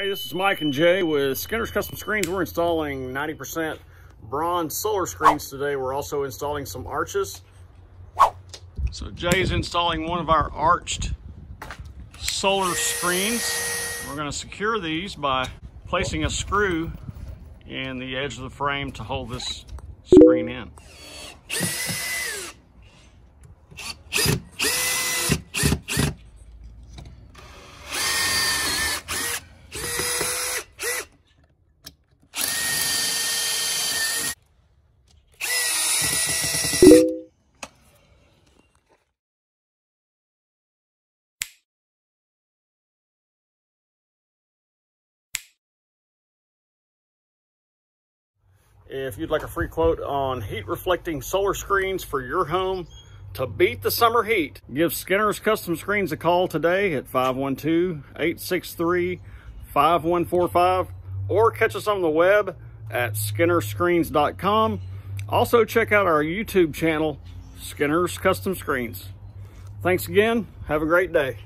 Hey, this is Mike and Jay with Skinner's Custom Screens. We're installing 90% bronze solar screens today. We're also installing some arches. So Jay's installing one of our arched solar screens. We're gonna secure these by placing a screw in the edge of the frame to hold this screen in. If you'd like a free quote on heat reflecting solar screens for your home to beat the summer heat, give Skinner's Custom Screens a call today at 512-863-5145 or catch us on the web at skinnersscreens.com. Also check out our YouTube channel, Skinner's Custom Screens. Thanks again. Have a great day.